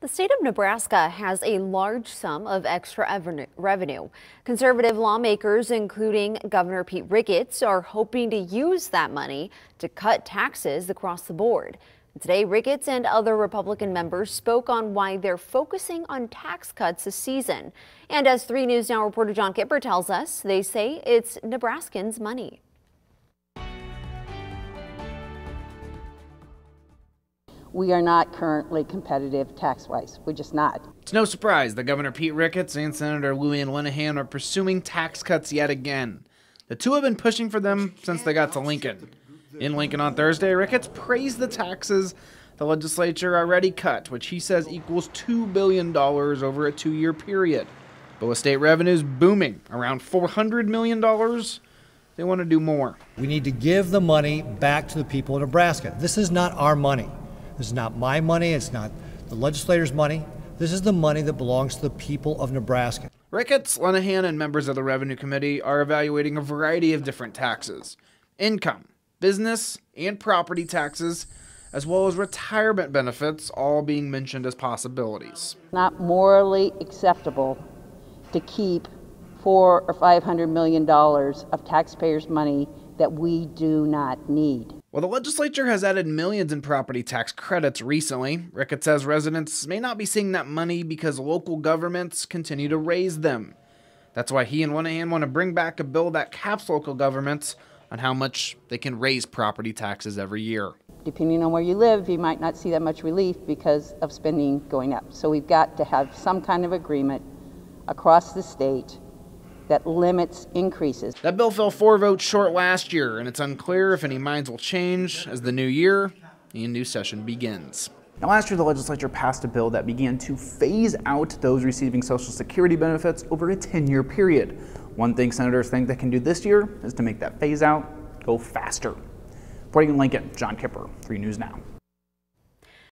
The state of Nebraska has a large sum of extra revenue. Conservative lawmakers, including Governor Pete Ricketts, are hoping to use that money to cut taxes across the board. Today, Ricketts and other Republican members spoke on why they're focusing on tax cuts this season. And as 3 News Now reporter John Kipper tells us, they say it's Nebraskans' money. We are not currently competitive tax-wise. We're just not. It's no surprise that Governor Pete Ricketts and Senator Lou Ann Linehan are pursuing tax cuts yet again. The two have been pushing for them since they got to Lincoln. In Lincoln on Thursday, Ricketts praised the taxes the legislature already cut, which he says equals $2 billion over a two year period. But with state revenues booming around $400 million, they want to do more. We need to give the money back to the people of Nebraska. This is not our money. This is not my money. It's not the legislators' money. This is the money that belongs to the people of Nebraska. Ricketts, Linehan, and members of the Revenue Committee are evaluating a variety of different taxes income, business, and property taxes, as well as retirement benefits, all being mentioned as possibilities. Not morally acceptable to keep four or five hundred million dollars of taxpayers' money that we do not need. While the legislature has added millions in property tax credits recently, Ricketts says residents may not be seeing that money because local governments continue to raise them. That's why he and Linehan want to bring back a bill that caps local governments on how much they can raise property taxes every year. Depending on where you live, you might not see that much relief because of spending going up. So we've got to have some kind of agreement across the state that limits increases. That bill fell four votes short last year, and it's unclear if any minds will change as the new year and new session begins. Now, last year, the legislature passed a bill that began to phase out those receiving Social Security benefits over a 10 year period. One thing senators think they can do this year is to make that phase out go faster. Reporting in Lincoln, John Kipper, 3 News Now.